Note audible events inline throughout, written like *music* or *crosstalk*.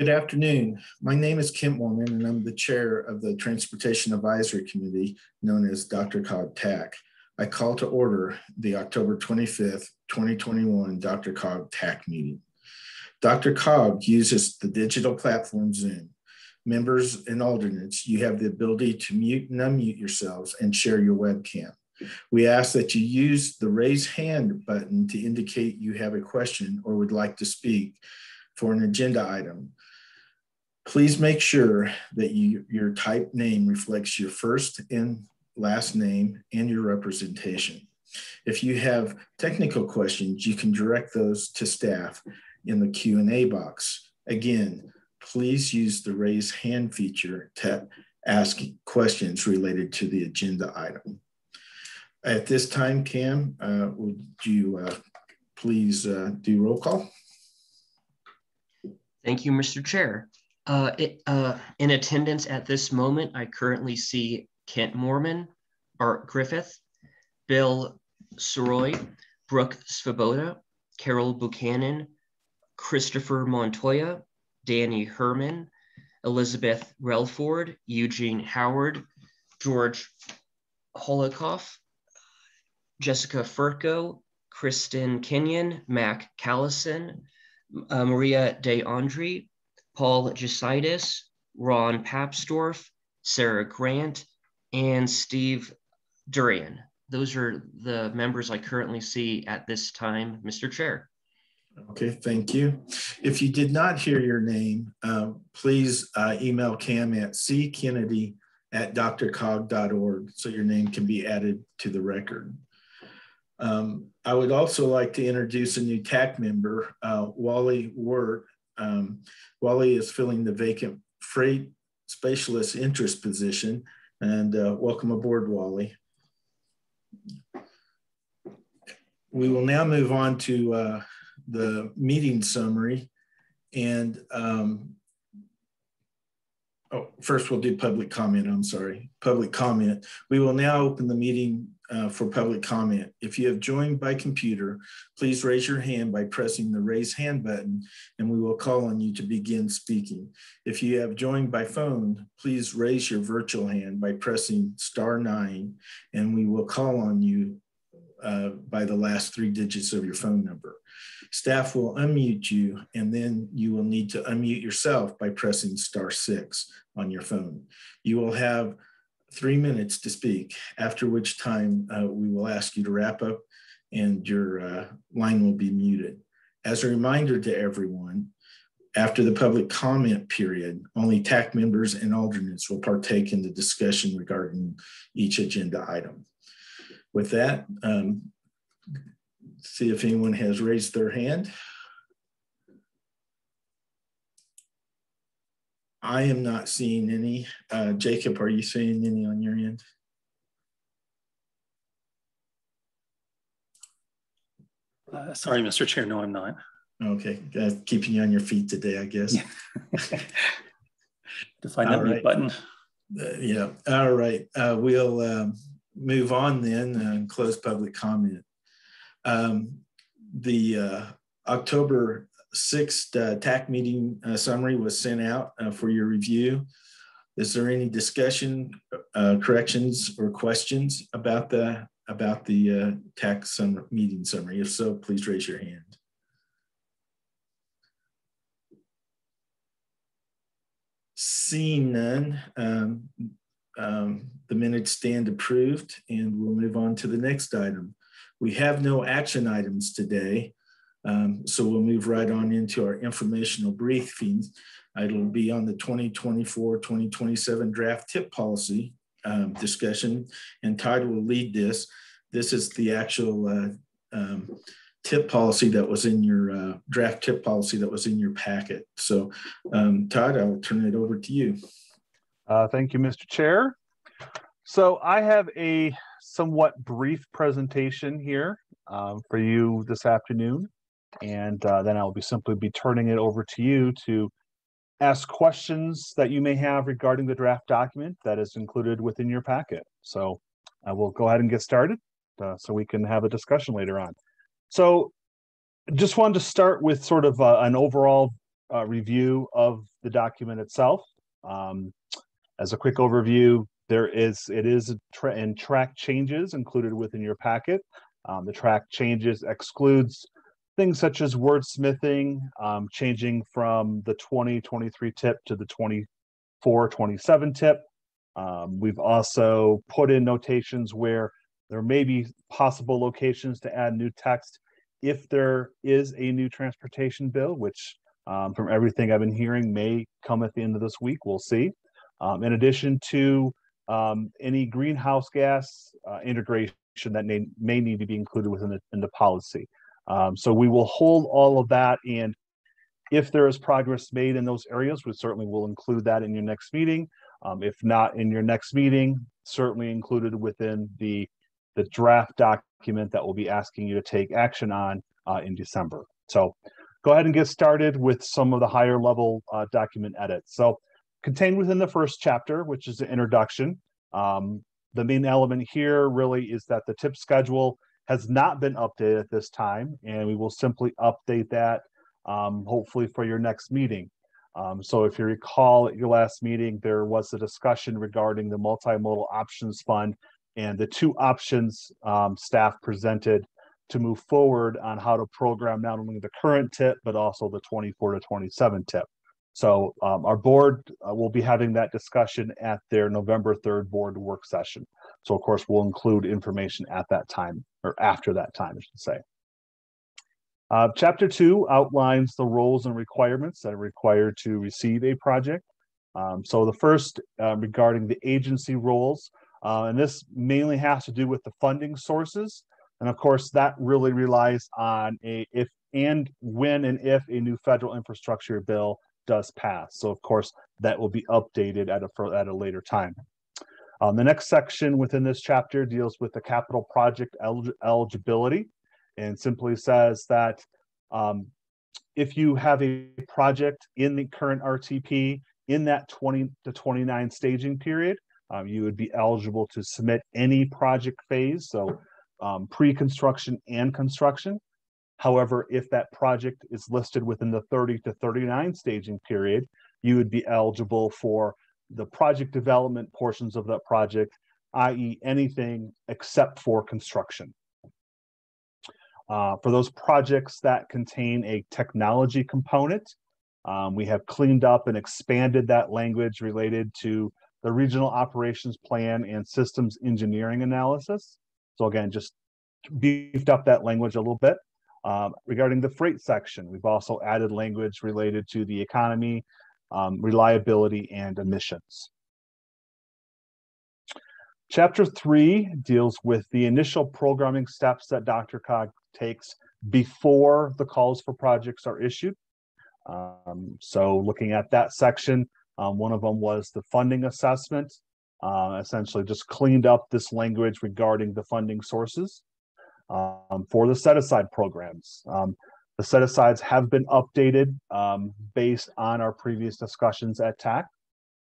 Good afternoon. My name is Kent Moorman, and I'm the chair of the Transportation Advisory Committee, known as DRCOG TAC. I call to order the October 25th, 2021 DRCOG TAC meeting. DRCOG uses the digital platform Zoom. Members and alternates, you have the ability to mute and unmute yourselves and share your webcam. We ask that you use the raise hand button to indicate you have a question or would like to speak for an agenda item. Please make sure that you, your type name reflects your first and last name and your representation. If you have technical questions, you can direct those to staff in the Q&A box. Again, please use the raise hand feature to ask questions related to the agenda item. At this time, Cam, uh, would you uh, please uh, do roll call? Thank you, Mr. Chair. Uh, uh, in attendance at this moment, I currently see Kent Moorman, Art Griffith, Bill Sirois, Brooke Svoboda, Carol Buchanan, Christopher Montoya, Danny Herman, Elizabeth Relford, Eugene Howard, George Holokoff, Jessica Furco, Kristen Kenyon, Mac Callison, uh, Maria De Andre, Paul Jasitis, Ron Papsdorf, Sarah Grant, and Steve Durian. Those are the members I currently see at this time, Mr. Chair. Okay, thank you. If you did not hear your name, uh, please uh, email Cam at ckennedy at drcog.org so your name can be added to the record. Um, I would also like to introduce a new TAC member, uh, Wally Wirt. Um, Wally is filling the vacant freight specialist interest position, and uh, welcome aboard, Wally. We will now move on to uh, the meeting summary. And um, oh, first we'll do public comment, I'm sorry, public comment. We will now open the meeting uh, for public comment. If you have joined by computer, please raise your hand by pressing the raise hand button and we will call on you to begin speaking. If you have joined by phone, please raise your virtual hand by pressing star nine and we will call on you uh, by the last three digits of your phone number. Staff will unmute you and then you will need to unmute yourself by pressing star six on your phone. You will have three minutes to speak, after which time uh, we will ask you to wrap up and your uh, line will be muted. As a reminder to everyone, after the public comment period, only TAC members and alternates will partake in the discussion regarding each agenda item. With that, um, see if anyone has raised their hand. I am not seeing any. Uh, Jacob, are you seeing any on your end? Uh, sorry, Mr. Chair, no, I'm not. Okay, uh, keeping you on your feet today, I guess. *laughs* to find that right. button. Uh, yeah, all right. Uh, we'll um, move on then and close public comment. Um, the uh, October sixth uh, TAC meeting uh, summary was sent out uh, for your review. Is there any discussion, uh, corrections, or questions about the about the uh, TAC sum meeting summary? If so, please raise your hand. Seeing none, um, um, the minutes stand approved, and we'll move on to the next item. We have no action items today. Um, so we'll move right on into our informational briefings. It'll be on the 2024-2027 draft tip policy um, discussion and Todd will lead this. This is the actual uh, um, tip policy that was in your uh, draft tip policy that was in your packet. So um, Todd, I'll turn it over to you. Uh, thank you, Mr. Chair. So I have a somewhat brief presentation here um, for you this afternoon and uh, then I'll be simply be turning it over to you to ask questions that you may have regarding the draft document that is included within your packet. So I will go ahead and get started uh, so we can have a discussion later on. So just wanted to start with sort of uh, an overall uh, review of the document itself. Um, as a quick overview, there is it is tra- and track changes included within your packet. Um, the track changes excludes things such as wordsmithing, um, changing from the 2023 tip to the 24 27 tip. Um, we've also put in notations where there may be possible locations to add new text if there is a new transportation bill, which um, from everything I've been hearing may come at the end of this week. We'll see. Um, in addition to um, any greenhouse gas uh, integration that may, may need to be included within the, in the policy. Um, so we will hold all of that and if there is progress made in those areas, we certainly will include that in your next meeting. Um, if not in your next meeting, certainly included within the the draft document that we'll be asking you to take action on uh, in December. So go ahead and get started with some of the higher level uh, document edits. So contained within the first chapter, which is the introduction, um, the main element here really is that the tip schedule has not been updated at this time, and we will simply update that um, hopefully for your next meeting. Um, so if you recall at your last meeting, there was a discussion regarding the multimodal options fund and the two options um, staff presented to move forward on how to program not only the current tip, but also the 24 to 27 tip. So um, our board uh, will be having that discussion at their November 3rd board work session. So of course, we'll include information at that time or after that time, I should say. Uh, chapter two outlines the roles and requirements that are required to receive a project. Um, so the first uh, regarding the agency roles, uh, and this mainly has to do with the funding sources. And of course, that really relies on a if and when and if a new federal infrastructure bill does pass. So of course, that will be updated at a at a later time. Um, the next section within this chapter deals with the capital project elig eligibility and simply says that um, if you have a project in the current RTP in that 20 to 29 staging period, um, you would be eligible to submit any project phase, so um, pre-construction and construction. However, if that project is listed within the 30 to 39 staging period, you would be eligible for the project development portions of that project, i.e. anything except for construction. Uh, for those projects that contain a technology component, um, we have cleaned up and expanded that language related to the regional operations plan and systems engineering analysis. So again, just beefed up that language a little bit. Um, regarding the freight section, we've also added language related to the economy, um, reliability, and emissions. Chapter three deals with the initial programming steps that DRCOG takes before the calls for projects are issued. Um, so looking at that section, um, one of them was the funding assessment, uh, essentially just cleaned up this language regarding the funding sources um, for the set aside programs. The set asides have been updated um, based on our previous discussions at TAC.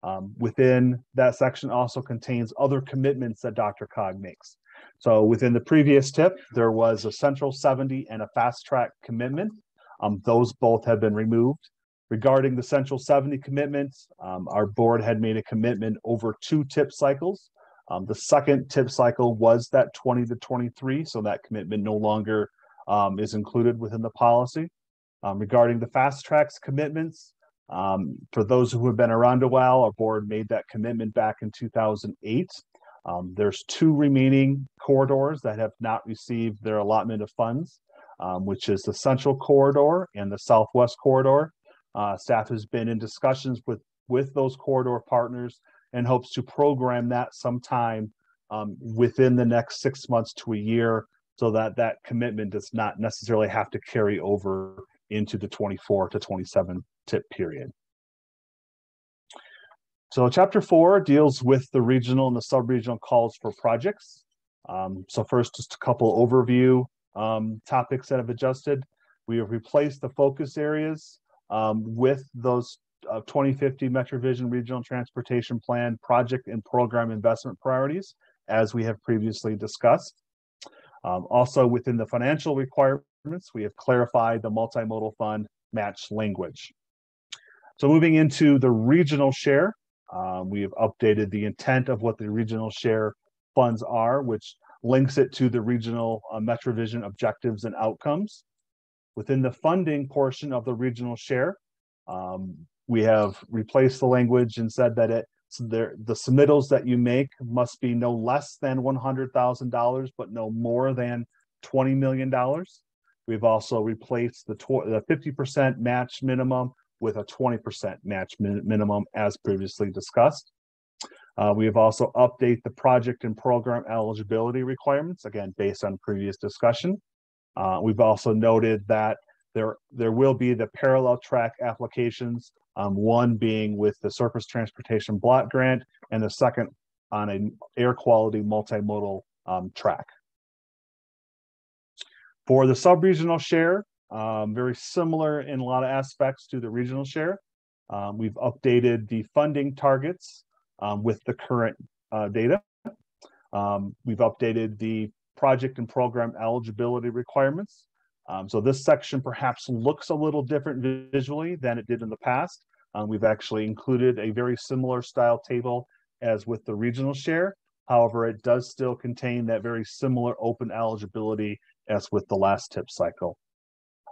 Um, within that section also contains other commitments that DRCOG makes. So within the previous tip, there was a central 70 and a fast track commitment. Um, those both have been removed. Regarding the Central 70 commitments, um, our board had made a commitment over two tip cycles. Um, the second tip cycle was that 20 to 23, so that commitment no longer um, is included within the policy. Um, regarding the FasTracks commitments, um, for those who have been around a while, our board made that commitment back in 2008. Um, there's two remaining corridors that have not received their allotment of funds, which is the Central Corridor and the Southwest Corridor. Uh, staff has been in discussions with with those corridor partners and hopes to program that sometime um, within the next six months to a year so that that commitment does not necessarily have to carry over into the 24 to 27 tip period. So chapter four deals with the regional and the sub-regional calls for projects. Um, so first, just a couple overview um, topics that have adjusted. We have replaced the focus areas um, with those uh, 2050 MetroVision Regional Transportation Plan project and program investment priorities, as we have previously discussed. Um, also, within the financial requirements, we have clarified the multimodal fund match language. So moving into the regional share, um, we have updated the intent of what the regional share funds are, which links it to the regional uh, MetroVision objectives and outcomes. Within the funding portion of the regional share, um, we have replaced the language and said that it there, the submittals that you make must be no less than $100,000, but no more than $20 million. We've also replaced the, the 50% match minimum with a 20% match min minimum as previously discussed. Uh, we have also update the project and program eligibility requirements, again, based on previous discussion. Uh, we've also noted that there, there will be the parallel track applications, um, one being with the Surface Transportation Block Grant, and the second on an air quality multimodal um, track. For the sub-regional share, um, very similar in a lot of aspects to the regional share. Um, we've updated the funding targets um, with the current uh, data. Um, we've updated the project and program eligibility requirements. Um, so this section perhaps looks a little different visually than it did in the past. Um, we've actually included a very similar style table as with the regional share. However, it does still contain that very similar open eligibility as with the last tip cycle.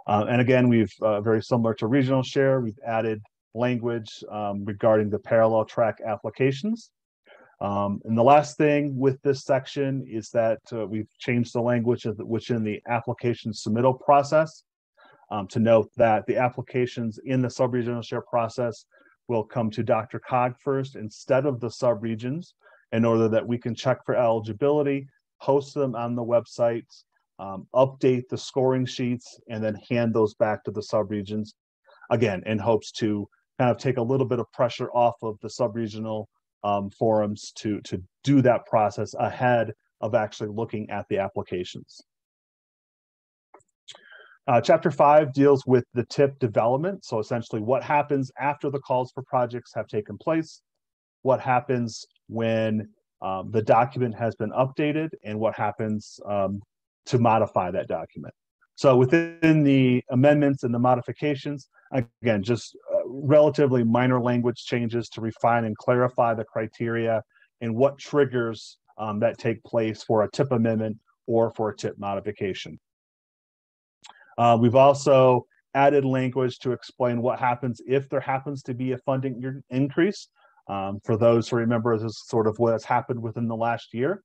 Uh, and again, we've uh, very similar to regional share, we've added language um, regarding the parallel track applications. Um, and the last thing with this section is that uh, we've changed the language of the, which in the application submittal process um, to note that the applications in the sub-regional share process will come to DRCOG first instead of the sub-regions in order that we can check for eligibility, post them on the website, um, update the scoring sheets, and then hand those back to the sub-regions, again, in hopes to kind of take a little bit of pressure off of the sub-regional um, forums to, to do that process ahead of actually looking at the applications. Uh, chapter five deals with the tip development. So essentially what happens after the calls for projects have taken place, what happens when um, the document has been updated, and what happens um, to modify that document. So within the amendments and the modifications, again, just relatively minor language changes to refine and clarify the criteria and what triggers um, that take place for a tip amendment or for a tip modification. Uh, we've also added language to explain what happens if there happens to be a funding increase. Um, for those who remember, this is sort of what has happened within the last year,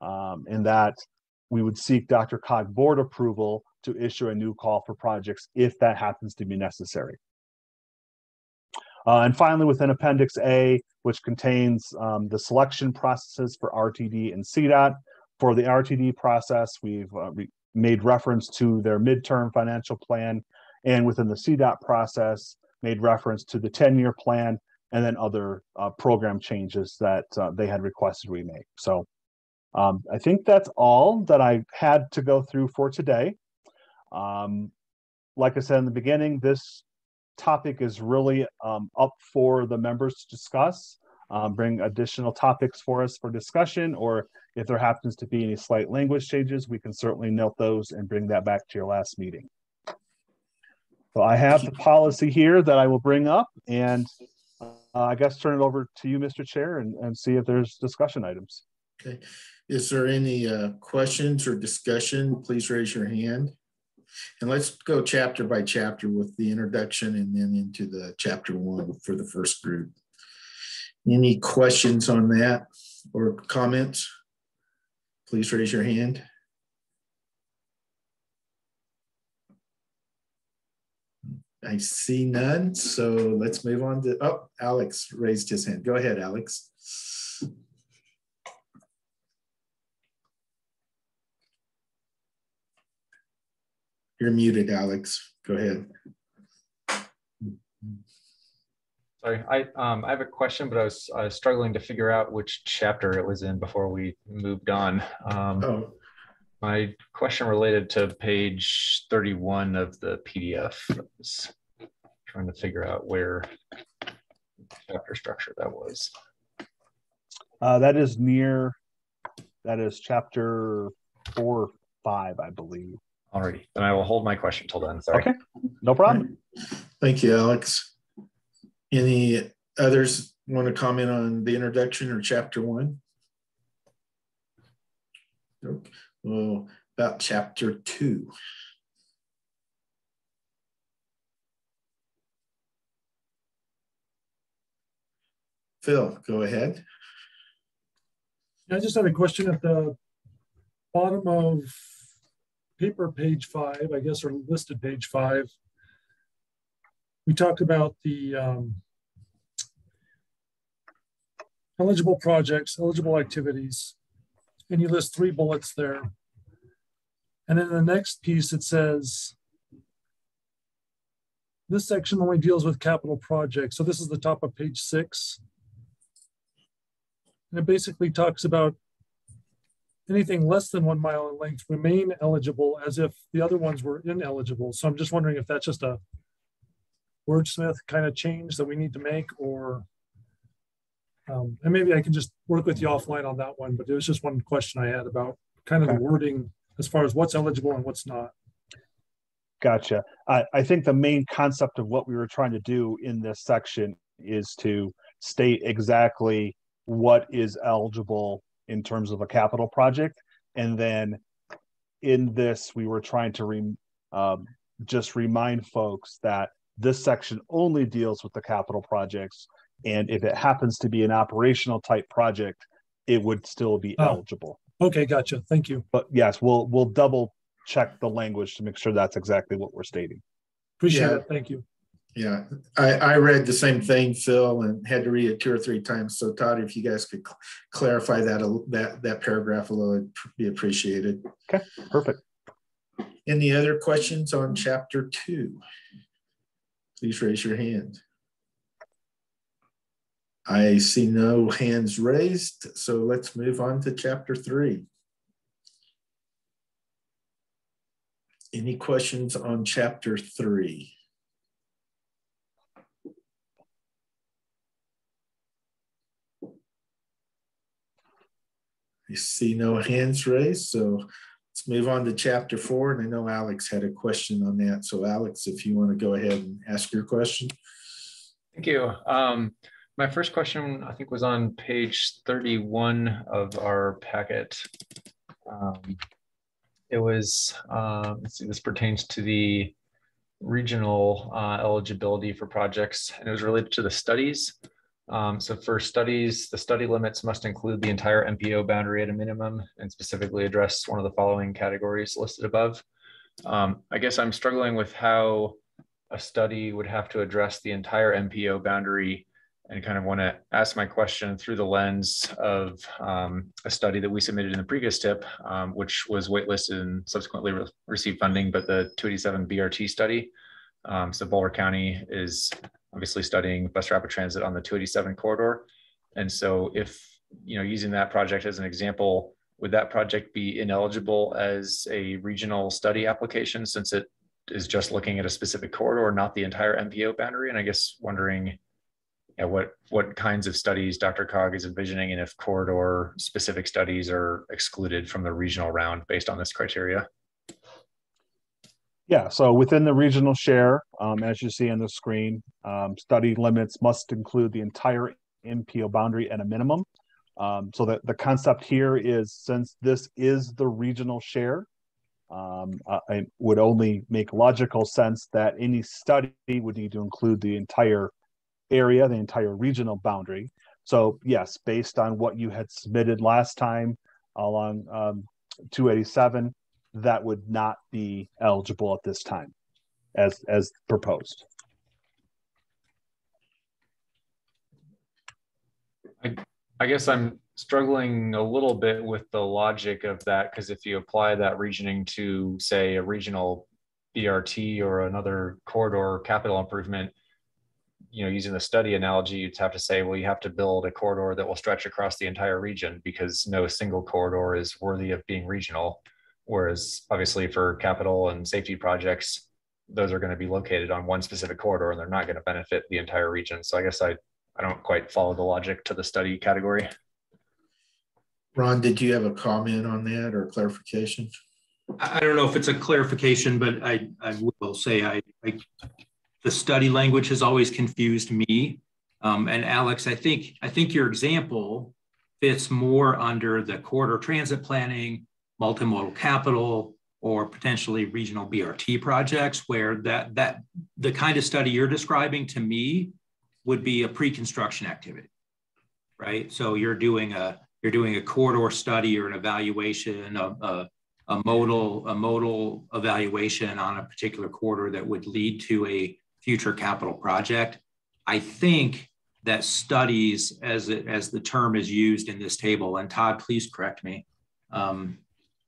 um, in that we would seek DRCOG board approval to issue a new call for projects if that happens to be necessary. Uh, and finally, within Appendix A, which contains um, the selection processes for RTD and CDOT. For the RTD process, we've uh, re made reference to their midterm financial plan, and within the CDOT process, made reference to the 10-year plan, and then other uh, program changes that uh, they had requested we make. So um, I think that's all that I had to go through for today. Um, like I said in the beginning, this topic is really um, up for the members to discuss, um, bring additional topics for us for discussion, or if there happens to be any slight language changes, we can certainly note those and bring that back to your last meeting. So I have the policy here that I will bring up and uh, I guess turn it over to you, Mr. Chair, and, and see if there's discussion items. Okay. Is there any uh, questions or discussion? Please raise your hand. And let's go chapter by chapter with the introduction and then into the chapter one for the first group. Any questions on that or comments? Please raise your hand. I see none, so let's move on to, oh, Alex raised his hand. Go ahead, Alex. You're muted, Alex. Go ahead. Sorry, I um I have a question, but I was, I was struggling to figure out which chapter it was in before we moved on. Um, oh. My question related to page 31 of the PDF. I was trying to figure out where chapter structure that was. Uh, that is near. That is chapter four, or five, I believe. Alrighty, then I will hold my question till then. Sorry. Okay, no problem. Thank you, Alex. Any others want to comment on the introduction or chapter one? Okay. Well, about chapter two. Phil, go ahead. I just had a question at the bottom of paper page five, I guess, or listed page five. We talked about the um, eligible projects, eligible activities, and you list three bullets there. And then the next piece, it says, this section only deals with capital projects. So this is the top of page six. And it basically talks about anything less than one mile in length remain eligible as if the other ones were ineligible. So I'm just wondering if that's just a wordsmith kind of change that we need to make or um, and maybe I can just work with you offline on that one, but it was just one question I had about kind of the wording as far as what's eligible and what's not. Gotcha. I, I think the main concept of what we were trying to do in this section is to state exactly what is eligible in terms of a capital project. And then in this, we were trying to re, um, just remind folks that this section only deals with the capital projects and if it happens to be an operational type project, it would still be oh. eligible. Okay, gotcha. Thank you. But yes, we'll we'll double check the language to make sure that's exactly what we're stating. Appreciate yeah. it. Thank you. Yeah, I, I read the same thing, Phil, and had to read it two or three times. So, Todd, if you guys could cl- clarify that that that paragraph a little, it'd be appreciated. Okay, perfect. Any other questions on chapter two? Please raise your hand. I see no hands raised, so let's move on to chapter three. Any questions on chapter three? I see no hands raised, so let's move on to chapter four. And I know Alex had a question on that. So Alex, if you want to go ahead and ask your question. Thank you. Um, my first question, I think, was on page 31 of our packet. Um, it was, um, let's see, this pertains to the regional uh, eligibility for projects, and it was related to the studies. Um, so for studies, the study limits must include the entire MPO boundary at a minimum and specifically address one of the following categories listed above. Um, I guess I'm struggling with how a study would have to address the entire MPO boundary and kind of want to ask my question through the lens of um, a study that we submitted in the previous tip, um, which was waitlisted and subsequently re received funding, but the 287 BRT study. Um, so Boulder County is obviously studying bus rapid transit on the 287 corridor. And so if, you know, using that project as an example, would that project be ineligible as a regional study application since it is just looking at a specific corridor, not the entire MPO boundary? And I guess wondering, what what kinds of studies DRCOG is envisioning and if corridor specific studies are excluded from the regional round based on this criteria? Yeah, so within the regional share, um, as you see on the screen, um, study limits must include the entire MPO boundary at a minimum. Um, so that the concept here is since this is the regional share, um, uh, it would only make logical sense that any study would need to include the entire area, the entire regional boundary. So yes, based on what you had submitted last time along um, 287, that would not be eligible at this time as, as proposed. I, I guess I'm struggling a little bit with the logic of that because if you apply that regioning to say a regional BRT or another corridor capital improvement, you know, using the study analogy, you'd have to say, well, you have to build a corridor that will stretch across the entire region because no single corridor is worthy of being regional. Whereas obviously for capital and safety projects, those are going to be located on one specific corridor and they're not going to benefit the entire region. So I guess I, I don't quite follow the logic to the study category. Ron, did you have a comment on that or clarification? I don't know if it's a clarification, but I, I will say I, I the study language has always confused me Um, and Alex, I think I think your example fits more under the corridor transit planning, multimodal capital, or potentially regional BRT projects, where that that the kind of study you're describing to me would be a pre-construction activity, right? So you're doing a you're doing a corridor study or an evaluation of a, a modal a modal evaluation on a particular corridor that would lead to a future capital project. I think that studies, as, it, as the term is used in this table, and Todd, please correct me um,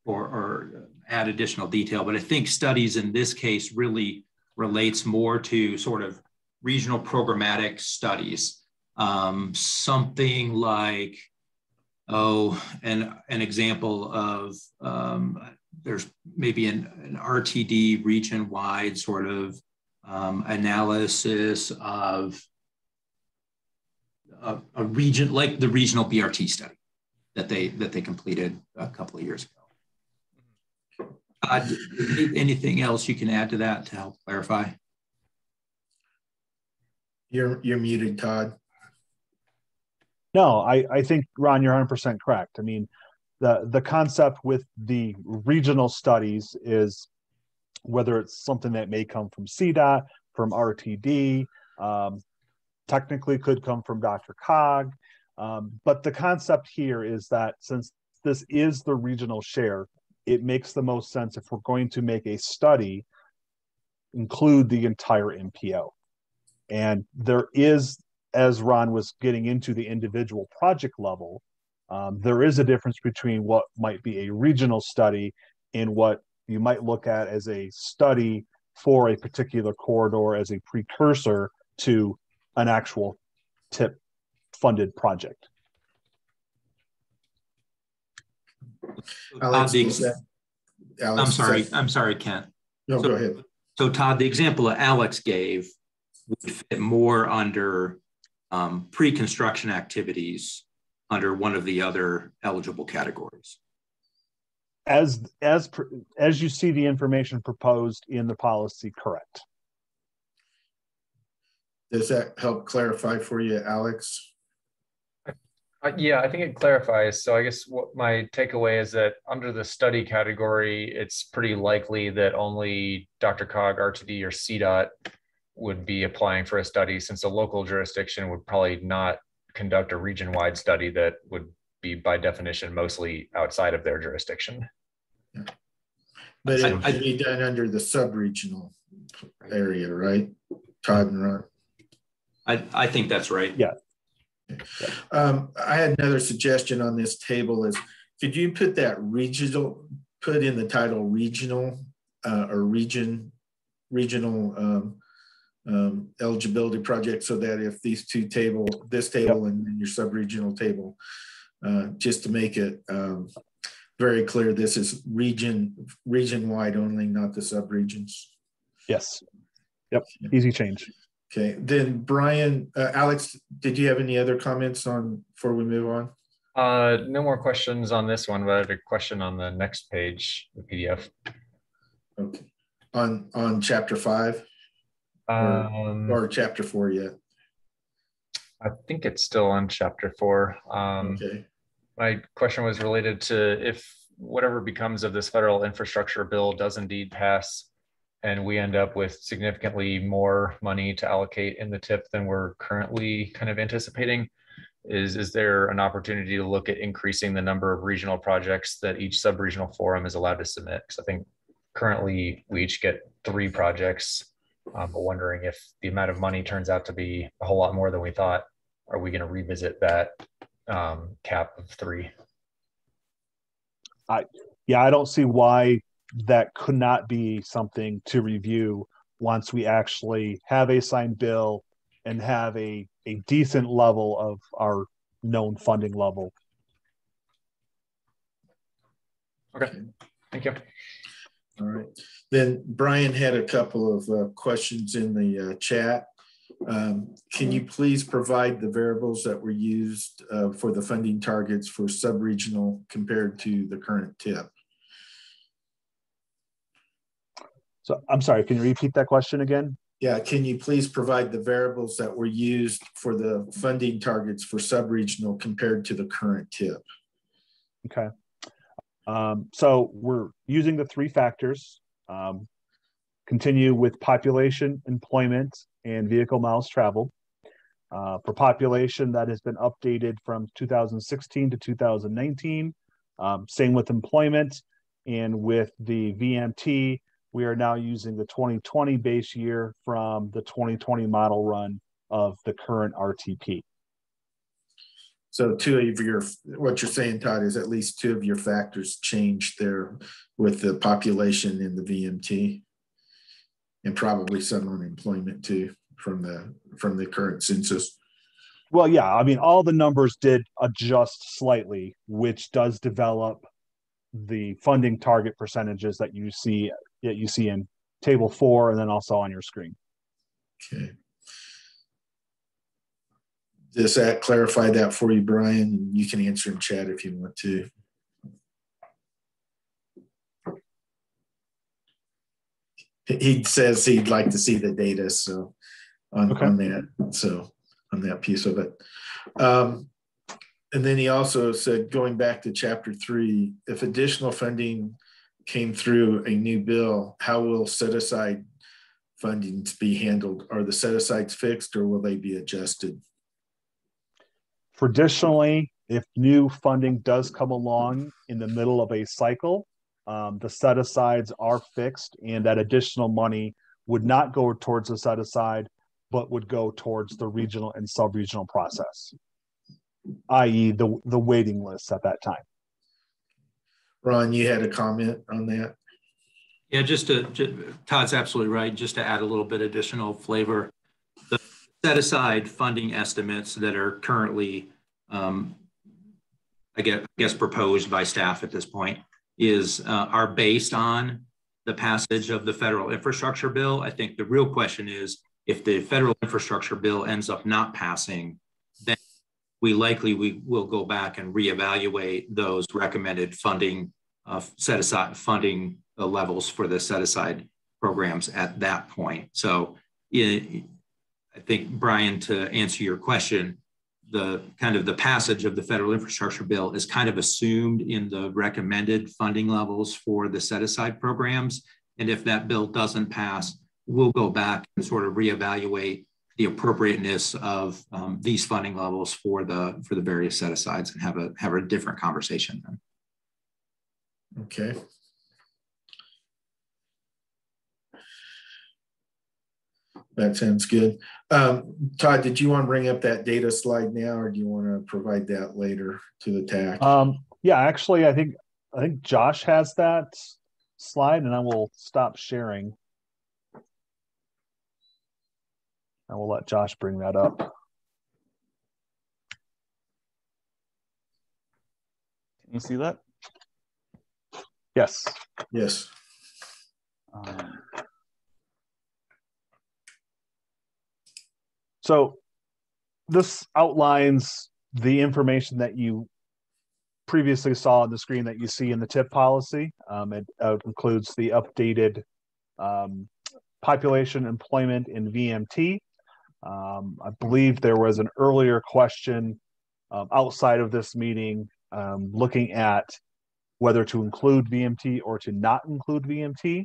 or, or add additional detail, but I think studies in this case really relates more to sort of regional programmatic studies. Um, something like, oh, an, an example of um, there's maybe an, an RTD region wide sort of um, analysis of a, a, region like the regional BRT study that they that they completed a couple of years ago. Uh, anything else you can add to that to help clarify? You're you're muted, Todd. No, I, I think Ron, you're 100 percent correct. I mean, the the concept with the regional studies is whether it's something that may come from CDOT, from RTD, um, technically could come from DRCOG. Um, but the concept here is that since this is the regional share, it makes the most sense if we're going to make a study, include the entire MPO. And there is, as Ron was getting into the individual project level, um, there is a difference between what might be a regional study and what you might look at as a study for a particular corridor as a precursor to an actual tip funded project. Alex, Alex, I'm sorry. That... I'm sorry, Kent. No, so, go ahead. So, Todd, the example that Alex gave would fit more under um, pre-construction activities under one of the other eligible categories as as as you see the information proposed in the policy correct does that help clarify for you alex uh, yeah i think it clarifies so i guess what my takeaway is that under the study category it's pretty likely that only DRCOG rtd or cdot would be applying for a study since a local jurisdiction would probably not conduct a region-wide study that would be by definition mostly outside of their jurisdiction. Yeah. But it would be done under the sub-regional area, right? Todd and Ron? I, I think that's right. Yeah. Um, I had another suggestion on this table is could you put that regional, put in the title regional uh, or region, regional um, um, eligibility project so that if these two table, this table yep. and, your sub-regional table, uh, just to make it um, very clear, this is region region wide only, not the sub-regions. Yes. Yep. Easy change. Okay. Then Brian, uh, Alex, did you have any other comments on before we move on? Uh, no more questions on this one, but I have a question on the next page, the PDF. Okay. On on chapter five um, or, or, chapter four yet? I think it's still on chapter four. Um, okay. My question was related to if whatever becomes of this federal infrastructure bill does indeed pass and we end up with significantly more money to allocate in the tip than we're currently kind of anticipating is is there an opportunity to look at increasing the number of regional projects that each sub-regional forum is allowed to submit because i think currently we each get three projects um, but wondering if the amount of money turns out to be a whole lot more than we thought. Are we going to revisit that um, cap of three? I yeah, I don't see why that could not be something to review once we actually have a signed bill and have a a decent level of our known funding level. Okay, thank you. All right. Then Brian had a couple of uh, questions in the uh, chat. Um, can you please provide the variables that were used uh, for the funding targets for sub-regional compared to the current tip? So I'm sorry, can you repeat that question again? Yeah, can you please provide the variables that were used for the funding targets for sub-regional compared to the current tip? Okay. Um, so we're using the three factors. Um, continue with population, employment, and vehicle miles traveled. Uh, for population, that has been updated from 2016 to 2019. Um, same with employment. And with the VMT, we are now using the 2020 base year from the 2020 model run of the current RTP. So two of your, what you're saying, Todd, is at least two of your factors changed there with the population in the VMT, and probably some unemployment too from the from the current census. Well, yeah, I mean, all the numbers did adjust slightly, which does develop the funding target percentages that you see that you see in table four and then also on your screen. Okay. Does that clarify that for you, Brian? You can answer in chat if you want to. He says he'd like to see the data, so on, okay. on that, so on that piece of it. Um, and then he also said, going back to chapter three, if additional funding came through a new bill, how will set aside fundings be handled? Are the set asides fixed or will they be adjusted? Traditionally, if new funding does come along in the middle of a cycle, um, the set asides are fixed and that additional money would not go towards the set aside, but would go towards the regional and sub regional process, i.e., the, the waiting list at that time. Ron, you had a comment on that? Yeah, just to, Todd's absolutely right. Just to add a little bit additional flavor, the set aside funding estimates that are currently, um, I guess, I guess, proposed by staff at this point is uh, are based on the passage of the federal infrastructure bill. I think the real question is if the federal infrastructure bill ends up not passing, we likely we will go back and reevaluate those recommended funding uh, set aside funding uh, levels for the set aside programs at that point. So it, I think, Brian, to answer your question, the kind of the passage of the federal infrastructure bill is kind of assumed in the recommended funding levels for the set aside programs. And if that bill doesn't pass, we'll go back and sort of reevaluate the appropriateness of um, these funding levels for the for the various set asides and have a have a different conversation then. Okay. That sounds good. Um, Todd, did you want to bring up that data slide now, or do you want to provide that later to the TAC? Um, yeah, actually, I think I think Josh has that slide, and I will stop sharing. I will let Josh bring that up. Can you see that? Yes. Yes. Um, so this outlines the information that you previously saw on the screen that you see in the tip policy. Um, it uh, includes the updated um, population employment in VMT. Um, I believe there was an earlier question um, outside of this meeting um, looking at whether to include VMT or to not include VMT.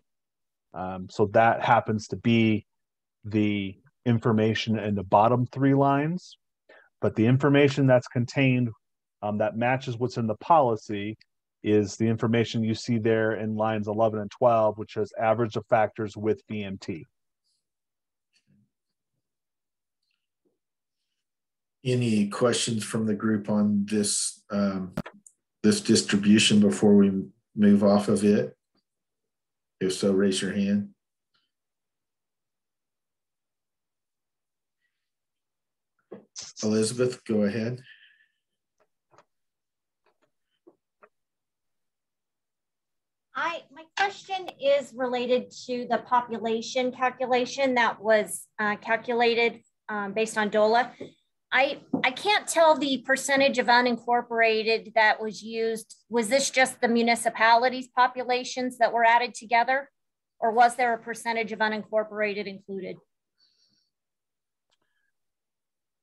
Um, so that happens to be the information in the bottom three lines. But the information that's contained um, that matches what's in the policy is the information you see there in lines 11 and 12, which is average of factors with VMT. Any questions from the group on this um, this distribution before we move off of it? If so, raise your hand. Elizabeth, go ahead. I, my question is related to the population calculation that was uh, calculated um, based on DOLA. I, I can't tell the percentage of unincorporated that was used. Was this just the municipalities populations that were added together? Or was there a percentage of unincorporated included?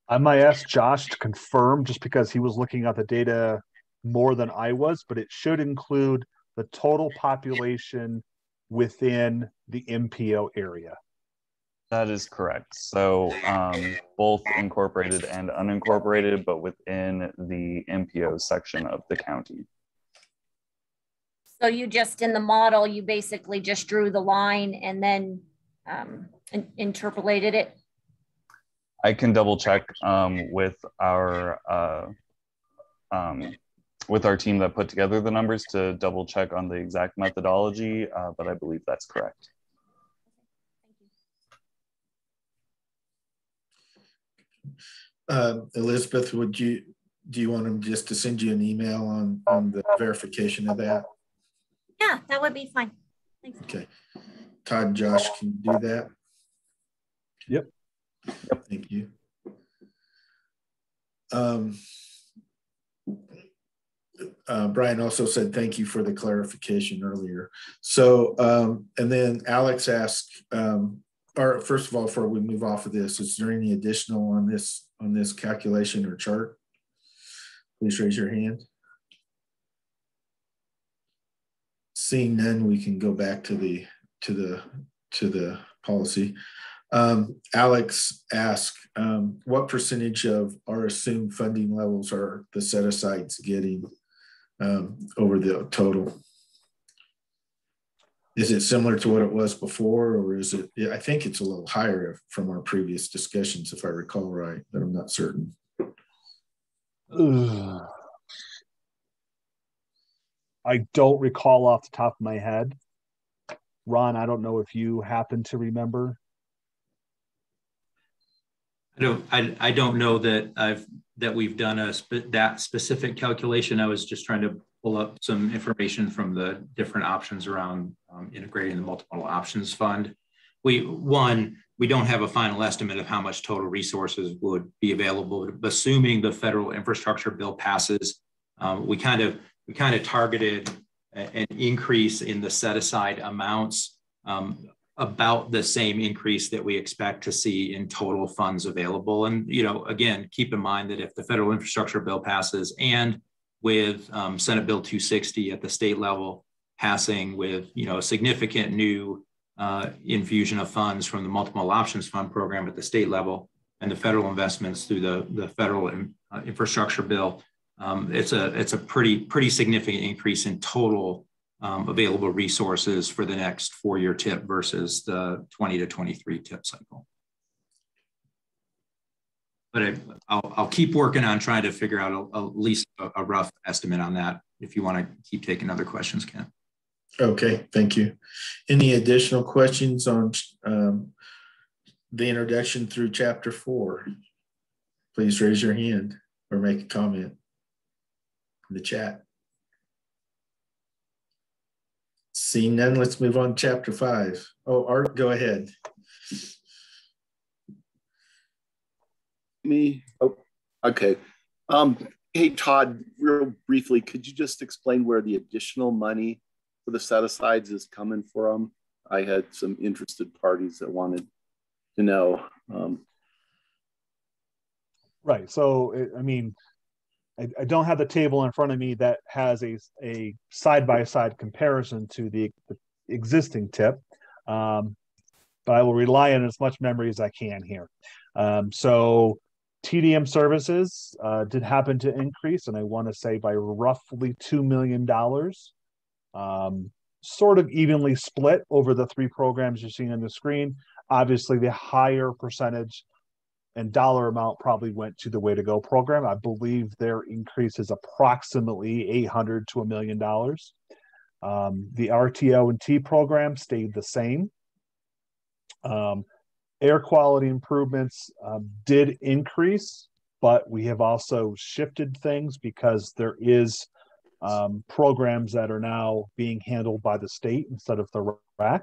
I might ask Josh to confirm just because he was looking at the data more than I was, but it should include the total population within the MPO area. That is correct. So um, both incorporated and unincorporated, but within the MPO section of the county. So you just in the model, you basically just drew the line and then um, in interpolated it? I can double check um, with our uh, um, with our team that put together the numbers to double check on the exact methodology, uh, but I believe that's correct. Uh, Elizabeth, would you do you want them just to send you an email on on the verification of that? Yeah, that would be fine. Thanks. Okay. Todd, Josh, can you do that? Yep. Yep. Thank you. Um, uh, Brian also said thank you for the clarification earlier. So, um, and then Alex asked, um, or first of all, before we move off of this, is there any additional on this on this calculation or chart? Please raise your hand. Seeing none, we can go back to the to the to the policy. Um, Alex asked, um, what percentage of our assumed funding levels are the set asides getting um, over the total? Is it similar to what it was before, or is it? I think it's a little higher from our previous discussions, if I recall right, but I'm not certain. I don't recall off the top of my head. Ron, I don't know if you happen to remember. I don't. I, I don't know that I've that we've done a spe- that specific calculation. I was just trying to pull up some information from the different options around um, integrating the multiple options fund. We one we don't have a final estimate of how much total resources would be available, assuming the federal infrastructure bill passes. Um, we kind of we kind of targeted an increase in the set aside amounts um, about the same increase that we expect to see in total funds available. And, you know, again, keep in mind that if the federal infrastructure bill passes and with um, Senate Bill 260 at the state level passing with, you know, a significant new uh, infusion of funds from the multiple options fund program at the state level and the federal investments through the, the federal uh, infrastructure bill, um, it's a it's a pretty pretty significant increase in total um, available resources for the next four year tip versus the 20 to 23 tip cycle. But I, will I'll keep working on trying to figure out at least a, a, rough estimate on that. If you want to keep taking other questions, Ken. Okay, thank you. Any additional questions on um, the introduction through chapter four? Please raise your hand or make a comment in the chat. Seeing none, let's move on to chapter five. Oh, Art, go ahead. Me? Oh, okay. Um, hey, Todd, real briefly, could you just explain where the additional money for the set-asides is coming from? I had some interested parties that wanted to know. Um, right. So, I mean, I, I, don't have the table in front of me that has a, a side-by-side comparison to the, the existing tip, um, but I will rely on as much memory as I can here. Um, so TDM services uh, did happen to increase, and I want to say by roughly $2 million, um, sort of evenly split over the three programs you're seeing on the screen. Obviously, the higher percentage and dollar amount probably went to the way to go program. I believe their increase is approximately 800 to a million dollars. Um, the RTO and T program stayed the same. Um, air quality improvements um, did increase, but we have also shifted things because there is um, programs that are now being handled by the state instead of the RAC.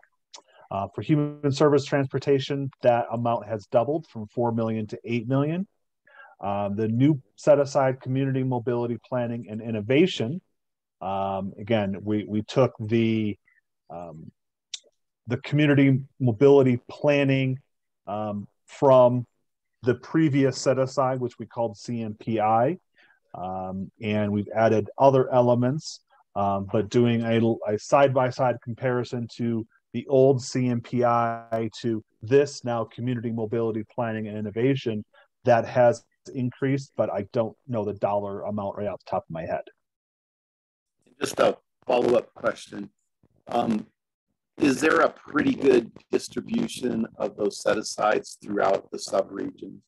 Uh, for human service transportation, that amount has doubled from 4 million to 8 million. Um, the new set aside community mobility planning and innovation. Um, again, we, we took the um, the community mobility planning um, from the previous set aside, which we called CMPI. Um, and we've added other elements, um, but doing a side by side comparison to the old CMPI to this now community mobility planning and innovation that has increased, but I don't know the dollar amount right off the top of my head. Just a follow up question. Um, is there a pretty good distribution of those set asides throughout the subregions?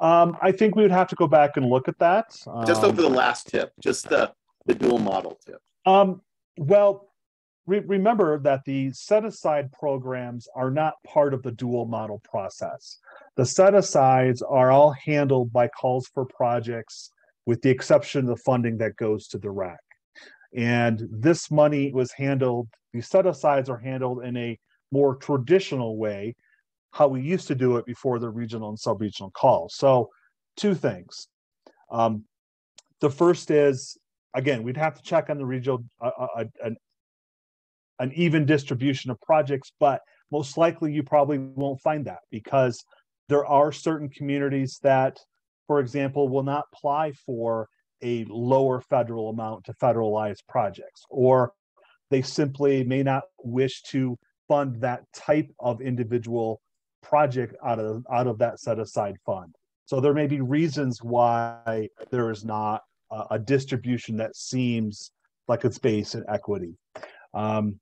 Um, I think we would have to go back and look at that. Just over the um, last tip, just the, the dual model tip. Um, well, re remember that the set aside programs are not part of the dual model process. The set asides are all handled by calls for projects, with the exception of the funding that goes to the RAC. And this money was handled, the set asides are handled in a more traditional way, how we used to do it before the regional and sub-regional calls. So two things. Um, the first is, again, we'd have to check on the regional, uh, uh, an, an even distribution of projects, but most likely you probably won't find that because there are certain communities that, for example, will not apply for a lower federal amount to federalize projects, or they simply may not wish to fund that type of individual project out of out of that set aside fund. So there may be reasons why there is not a, a distribution that seems like it's based in equity. Um,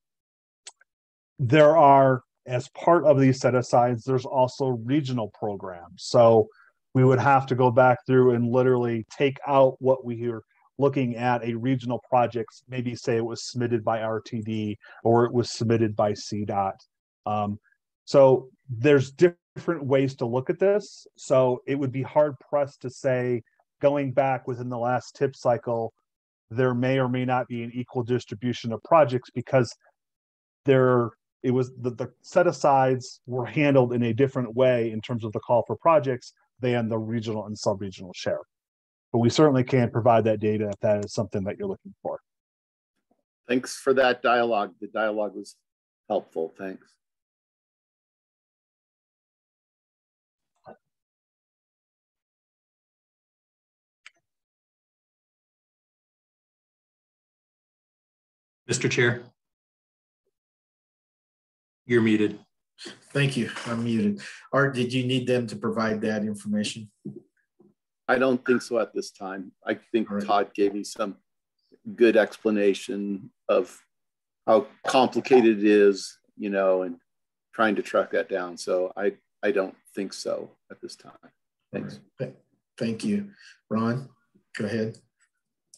there are, as part of these set asides, there's also regional programs. So we would have to go back through and literally take out what we were looking at a regional project, maybe say it was submitted by RTD or it was submitted by CDOT. Um, so there's different ways to look at this. So it would be hard pressed to say going back within the last tip cycle, there may or may not be an equal distribution of projects because there it was the, the set asides were handled in a different way in terms of the call for projects than the regional and sub-regional share. But we certainly can provide that data if that is something that you're looking for. Thanks for that dialogue. The dialogue was helpful. Thanks. Mr. Chair, you're muted. Thank you. I'm muted. Art, did you need them to provide that information? I don't think so at this time. I think right. Todd gave me some good explanation of how complicated it is, you know, and trying to track that down. So I, I don't think so at this time. Thanks. Right. Thank you. Ron, go ahead.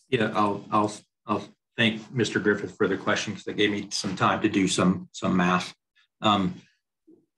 Yeah, I'll, I'll, I'll thank Mr. Griffith for the question because it gave me some time to do some, some math. Um,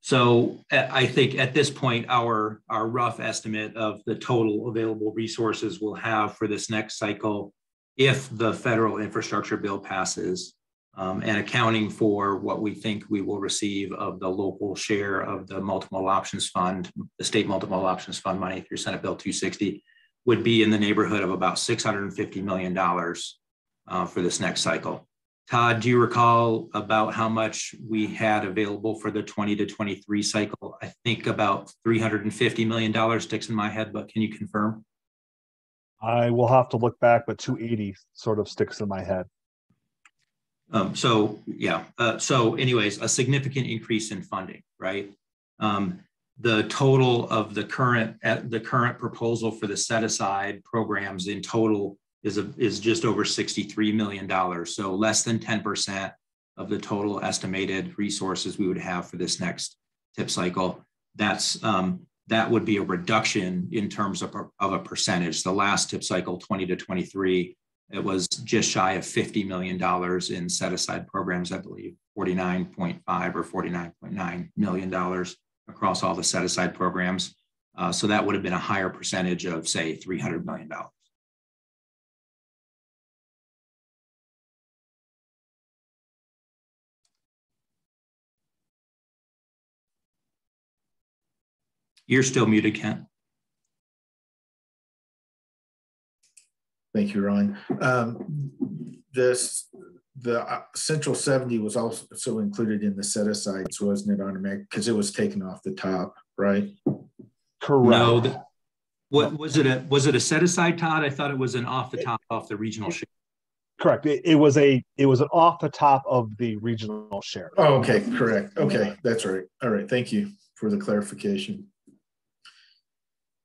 so I think at this point, our, our rough estimate of the total available resources we'll have for this next cycle, if the federal infrastructure bill passes, um, and accounting for what we think we will receive of the local share of the multiple options fund, the state multiple options fund money through Senate Bill 260, would be in the neighborhood of about $650 million uh, for this next cycle. Todd, do you recall about how much we had available for the 20 to 23 cycle? I think about $350 million sticks in my head, but can you confirm? I will have to look back, but 280 sort of sticks in my head. Um, so yeah, uh, so anyways, a significant increase in funding, right? Um, the total of the current uh, the current proposal for the set aside programs in total is, a, is just over $63 million. So less than 10% of the total estimated resources we would have for this next tip cycle. That's um, that would be a reduction in terms of, of a percentage. The last tip cycle, 20 to 23, it was just shy of $50 million in set aside programs, I believe, 49.5 or $49.9 million across all the set aside programs. Uh, so that would have been a higher percentage of, say, $300 million. You're still muted, Kent. Thank you, Ron. Um, this the uh, central 70 was also included in the set asides, wasn't it, on automatic? Because it was taken off the top, right? Correct. No, the, what was it? A was it a set aside, Todd? I thought it was an off the top off the regional share. Correct. It, it was a it was an off the top of the regional share. Oh, okay, correct. Okay, that's right. All right, thank you for the clarification.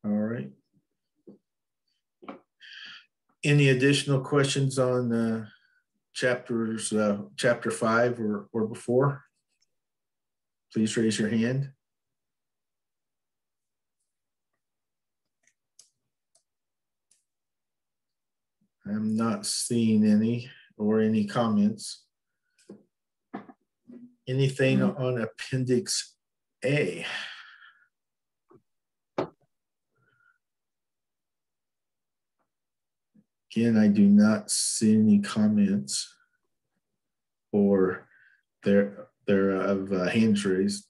All right. Any additional questions on uh, chapters, uh, chapter five or, or before? Please raise your hand. I'm not seeing any or any comments. Anything on Appendix A? Again, I do not see any comments or there there of uh, hands raised.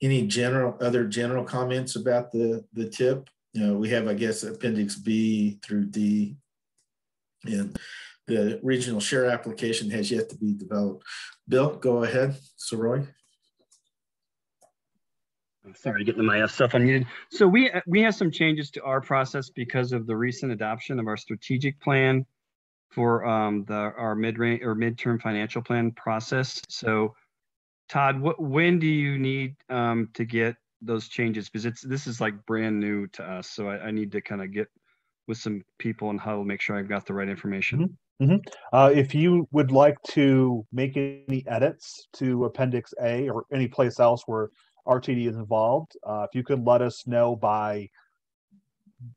Any general other general comments about the the tip? You know, we have I guess Appendix B through D, and the regional share application has yet to be developed. Bill, go ahead, Sorry, getting my stuff unmuted. So we we have some changes to our process because of the recent adoption of our strategic plan for um, the our mid range or midterm financial plan process. So, Todd, what when do you need um, to get those changes? Because it's this is like brand new to us, so I, I need to kind of get with some people and how to make sure I've got the right information. Mm -hmm. uh, if you would like to make any edits to Appendix A or any place else where RTD is involved. Uh, if you could let us know by,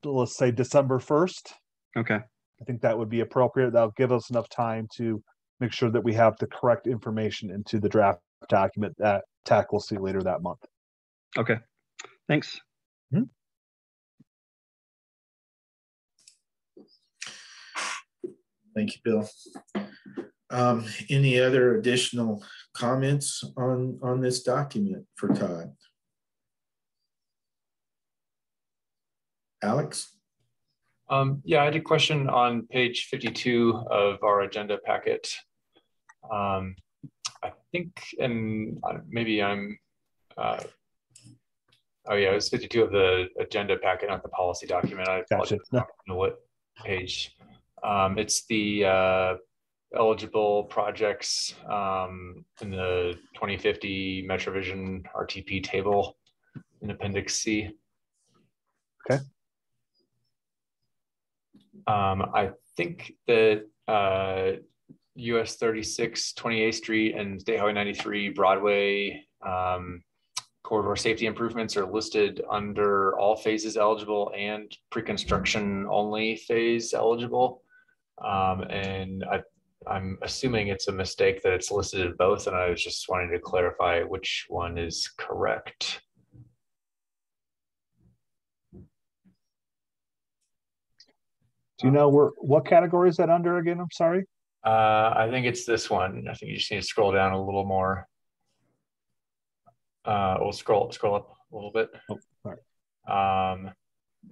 let's say, December 1st. Okay. I think that would be appropriate. That'll give us enough time to make sure that we have the correct information into the draft document that TAC will see later that month. Okay. Thanks. Mm -hmm. Thank you, Bill. Um, any other additional comments on, on this document for Todd? Alex? Um, yeah, I had a question on page 52 of our agenda packet. Um, I think, and maybe I'm, uh, oh yeah, it was 52 of the agenda packet, not the policy document. I apologize. gotcha. don't know what page. Um, it's the uh, eligible projects um, in the 2050 MetroVision RTP table in Appendix C. Okay. Um, I think that uh, US 36, 28th Street and State Highway 93 Broadway um, corridor safety improvements are listed under all phases eligible and pre-construction only phase eligible. Um, and I I'm assuming it's a mistake that it's listed in both, and I was just wanting to clarify which one is correct. Do you know where what category is that under again? I'm sorry. Uh, I think it's this one. I think you just need to scroll down a little more. Uh, we'll scroll scroll up a little bit. Oh, Um,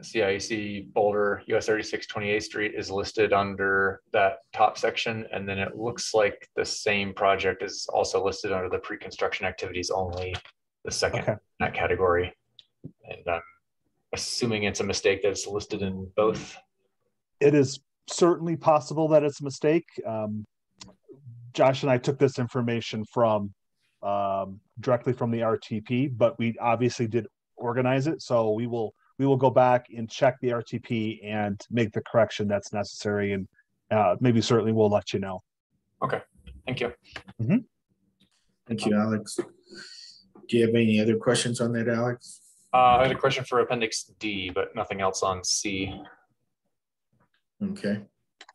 CIEC Boulder US 36 28th Street is listed under that top section. And then it looks like the same project is also listed under the pre-construction activities only, the second okay. that category. And I'm assuming it's a mistake that's listed in both. It is certainly possible that it's a mistake. Um, Josh and I took this information from um, directly from the RTP, but we obviously did organize it. So we will we will go back and check the RTP and make the correction that's necessary. And uh, maybe certainly we'll let you know. Okay, thank you. Mm -hmm. Thank you, Alex. Do you have any other questions on that, Alex? Uh, I had a question for Appendix D, but nothing else on C. Okay,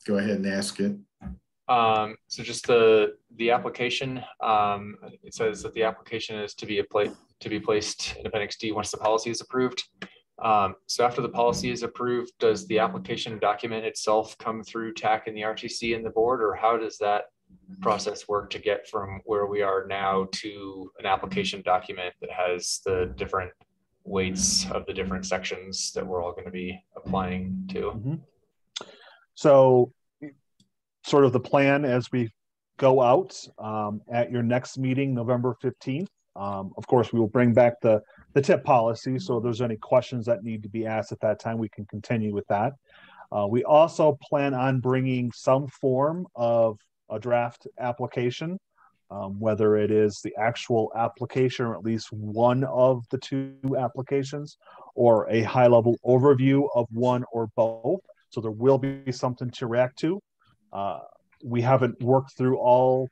go ahead and ask it. Um, so just the the application, um, it says that the application is to be a place to be placed in Appendix D once the policy is approved. Um, so after the policy is approved, does the application document itself come through TAC and the RTC and the board, or how does that process work to get from where we are now to an application document that has the different weights of the different sections that we're all going to be applying to? Mm -hmm. So sort of the plan as we go out um, at your next meeting, November 15th. Um, of course, we will bring back the, the tip policy. So there's any questions that need to be asked at that time, we can continue with that. Uh, we also plan on bringing some form of a draft application, um, whether it is the actual application or at least one of the two applications, or a high level overview of one or both. So there will be something to react to. Uh, we haven't worked through all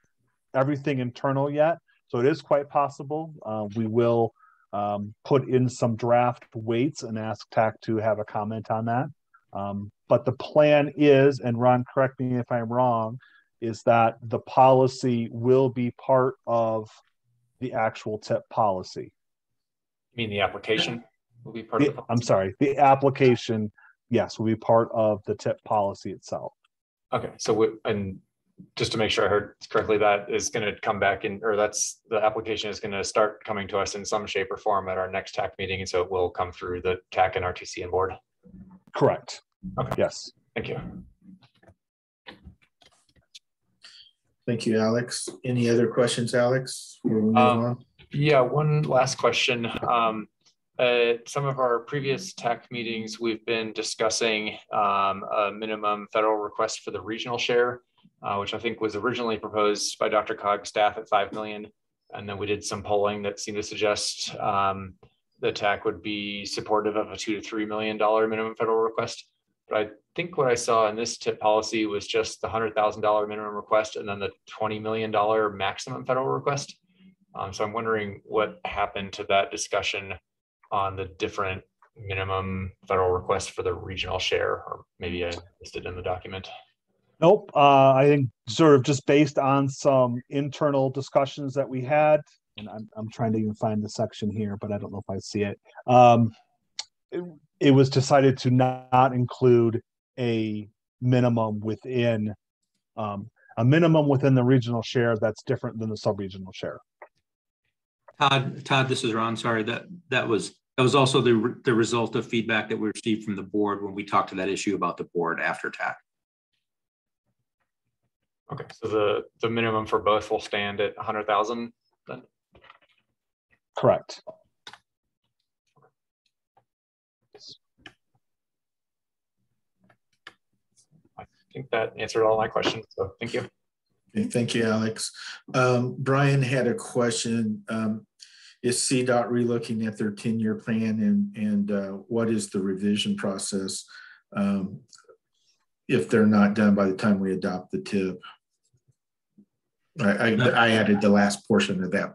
everything internal yet, so it is quite possible. Uh, we will um, put in some draft weights and ask TAC to have a comment on that. Um, but the plan is, and Ron, correct me if I'm wrong, is that the policy will be part of the actual tip policy. You mean the application will be part the, of the I'm sorry, the application, yes, will be part of the tip policy itself. Okay, so we, and just to make sure I heard correctly, that is going to come back in, or that's the application is going to start coming to us in some shape or form at our next TAC meeting, and so it will come through the TAC and RTC and board. Correct. Okay. Yes. Thank you. Thank you, Alex. Any other questions, Alex? Um, yeah, one last question. Um, at some of our previous TAC meetings, we've been discussing um, a minimum federal request for the regional share, uh, which I think was originally proposed by DRCOG staff at 5 million. And then we did some polling that seemed to suggest um, the TAC would be supportive of a two to $3 million minimum federal request. But I think what I saw in this tip policy was just the $100,000 minimum request and then the $20 million maximum federal request. Um, so I'm wondering what happened to that discussion on the different minimum federal requests for the regional share, or maybe I missed it in the document. Nope. Uh, I think sort of just based on some internal discussions that we had, and I'm, I'm trying to even find the section here, but I don't know if I see it. Um, it, it was decided to not include a minimum within um, a minimum within the regional share that's different than the sub-regional share. Todd, Todd, this is Ron. Sorry that that was that was also the, the result of feedback that we received from the board when we talked to that issue about the board after TAC. Okay, so the, the minimum for both will stand at 100,000 then? Correct. I think that answered all my questions, so thank you. Okay, thank you, Alex. Um, Brian had a question. Um, is CDOT relooking at their 10-year plan and, and uh, what is the revision process um, if they're not done by the time we adopt the TIP? I, I, I added the last portion of that.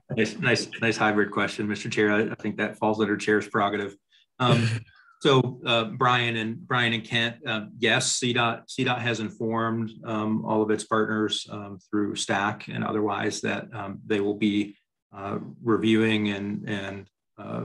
*laughs* nice, nice, nice hybrid question, Mr. Chair. I, I think that falls under chair's prerogative. Um, *laughs* so uh, Brian and Brian and Kent, uh, yes, CDOT CDOT has informed um, all of its partners um, through STAC and otherwise that um, they will be uh, reviewing and and uh,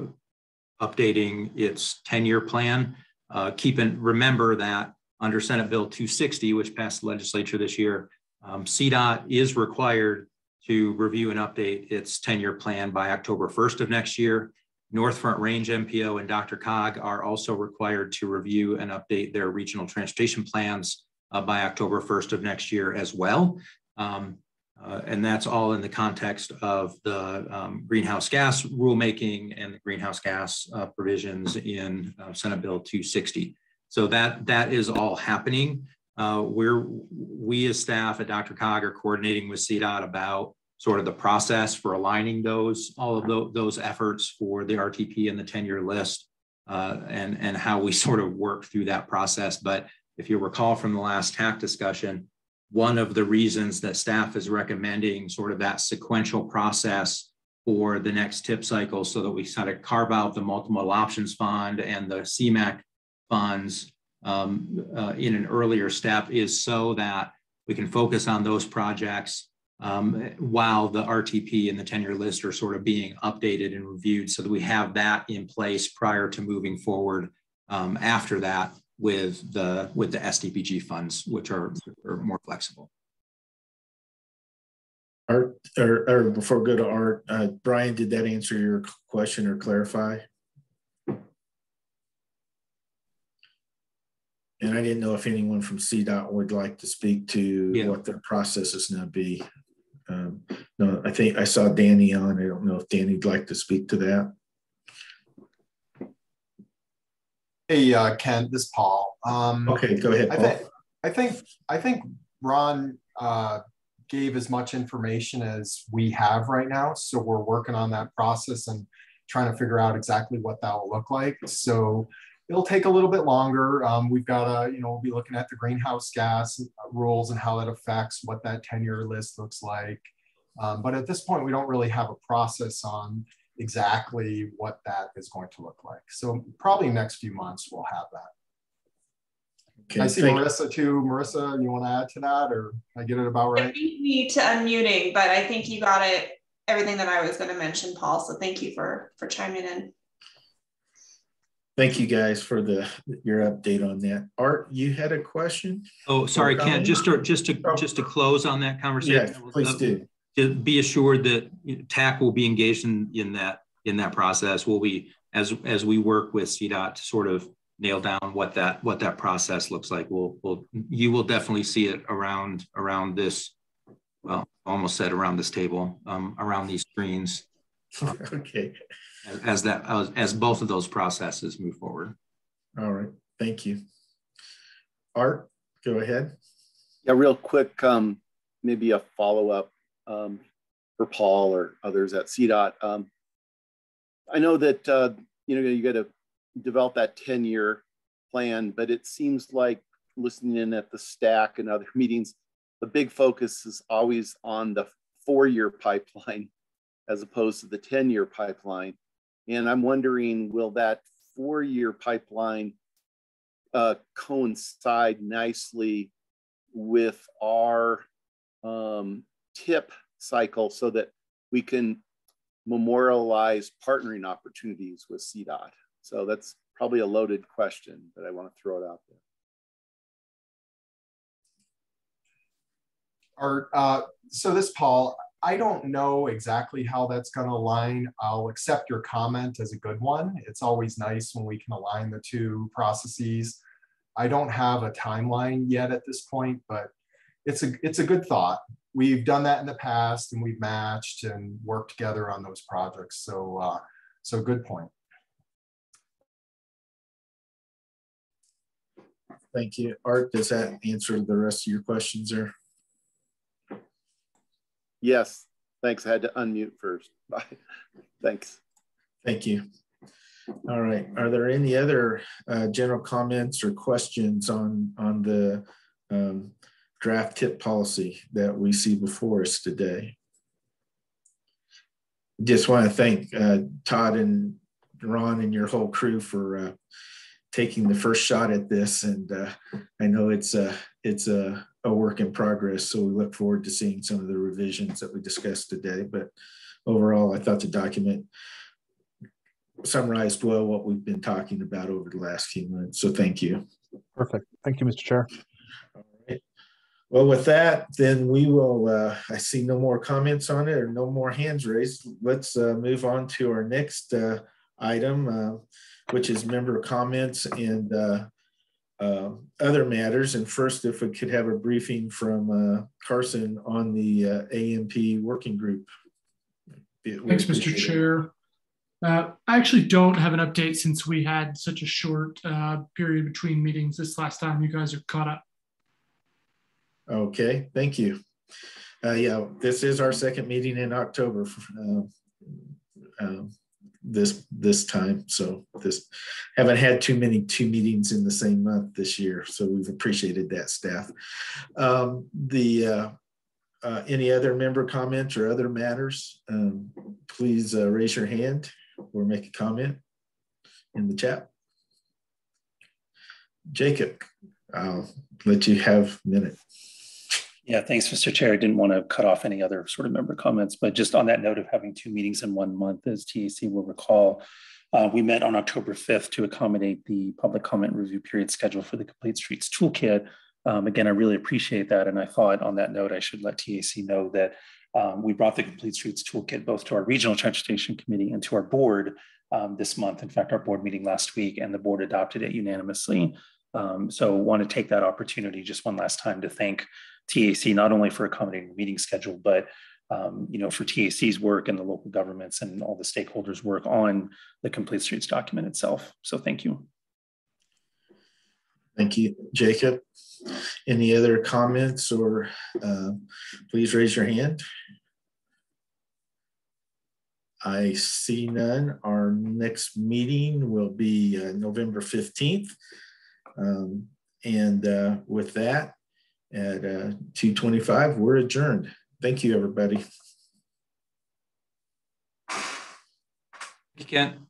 updating its 10-year plan. Uh, keep in remember that under Senate Bill 260, which passed the legislature this year, um, CDOT is required to review and update its 10-year plan by October 1st of next year. North Front Range MPO and DRCOG are also required to review and update their regional transportation plans uh, by October 1st of next year as well. Um, uh, and that's all in the context of the um, greenhouse gas rulemaking and the greenhouse gas uh, provisions in uh, Senate Bill 260. So that that is all happening. Uh, we're we as staff at DRCOG are coordinating with CDOT about sort of the process for aligning those, all of those, those efforts for the RTP and the 10-year list uh, and, and how we *laughs* sort of work through that process. But if you recall from the last TAC discussion, one of the reasons that staff is recommending sort of that sequential process for the next tip cycle so that we sort of carve out the multimodal options fund and the CMAQ funds um, uh, in an earlier step is so that we can focus on those projects um, while the RTP and the 10-year list are sort of being updated and reviewed so that we have that in place prior to moving forward um, after that with the with the STBG funds, which are, are more flexible. Art, or, or before we go to Art, uh, Brian, did that answer your question or clarify? And I didn't know if anyone from CDOT would like to speak to Yeah. what their process is going to be. Um, no, I think I saw Danny on. I don't know if Danny'd like to speak to that. Hey, uh, Ken, this is Paul. Um, Okay, go ahead, I Paul. think, I think, I think Ron uh, gave as much information as we have right now. So we're working on that process and trying to figure out exactly what that will look like. So it'll take a little bit longer. Um, we've got to, you know, we'll be looking at the greenhouse gas rules and how that affects what that 10 year list looks like. Um, but at this point, we don't really have a process on exactly what that is going to look like. So probably next few months we'll have that. Okay, I see thank- Marissa too. Marissa, you want to add to that or I get it about I right? beat me to unmuting, but I think you got it, everything that I was going to mention, Paul. So thank you for for chiming in. Thank you guys for the your update on that. Art, you had a question? Oh, sorry, Or Ken, just to, just to, just to close on that conversation. Yes, please uh, do. to be assured that TAC will be engaged in, in that in that process. We'll be as as we work with CDOT to sort of nail down what that what that process looks like. We'll we'll you will definitely see it around around this. Well, almost said around this table, um, around these screens. *laughs* Okay. As, as that as, as both of those processes move forward. All right. Thank you. Art, go ahead. Yeah, real quick, um, maybe a follow up um, for Paul or others at CDOT. Um, I know that uh, you know you got to develop that 10 year plan, but it seems like listening in at the STAC and other *laughs* meetings, the big focus is always on the four year pipeline as opposed to the 10 year pipeline. And I'm wondering, will that four year pipeline uh, coincide nicely with our um, tip cycle so that we can memorialize partnering opportunities with CDOT? So that's probably a loaded question, but I want to throw it out there. Art, uh, so this Paul, I don't know exactly how that's going to align. I'll accept your comment as a good one. It's always nice when we can align the two processes. I don't have a timeline yet at this point, but it's a it's a good thought. We've done that in the past, and we've matched and worked together on those projects. So uh, so good point. Thank you. Art, does that answer the rest of your questions there? Yes, thanks. I had to unmute first. *laughs* Bye. Thanks. Thank you. All right. Are there any other uh, general comments or questions on, on the um, draft tip policy that we see before us today? Just want to thank uh, Todd and Ron and your whole crew for uh, taking the first shot at this. And uh, I know it's a, it's a, a work in progress. So we look forward to seeing some of the revisions that we discussed today. But overall, I thought the document summarized well what we've been talking about over the last few months. So thank you. Perfect. Thank you, Mr. Chair. All right. Well, with that, then we will, uh, I see no more comments on it or no more hands raised. Let's uh, move on to our next uh, item, uh, which is member comments and uh, uh, other matters. And first, if we could have a briefing from Carson on the AMP working group. Thanks, Mr. Chair. Uh, I actually don't have an update since we had such a short uh, period between meetings this last time. You guys are caught up. Okay, thank you. Uh, yeah, this is our second meeting in October uh, um, this this time. So this haven't had too many two meetings in the same month this year. So we've appreciated that staff. Um, the uh, uh, any other member comments or other matters, um, please uh, raise your hand or make a comment in the chat. Jacob, I'll let you have a minute. Yeah, thanks, Mr. Chair. I didn't want to cut off any other sort of member comments, but just on that note of having two meetings in one month, as TAC will recall, uh, we met on October 5th to accommodate the public comment review period schedule for the Complete Streets Toolkit. Um, again, I really appreciate that. And I thought on that note, I should let TAC know that um, we brought the Complete Streets Toolkit both to our Regional Transportation Committee and to our board um, this month. In fact, our board meeting last week and the board adopted it unanimously. Um, so want to take that opportunity just one last time to thank TAC not only for accommodating the meeting schedule, but um, you know, for TAC's work and the local governments and all the stakeholders work on the Complete Streets document itself. So thank you. Thank you, Jacob. Any other comments or uh, please raise your hand. I see none. Our next meeting will be uh, November 15th. Um, and uh, with that, at uh, 225, we're adjourned. Thank you, everybody. You.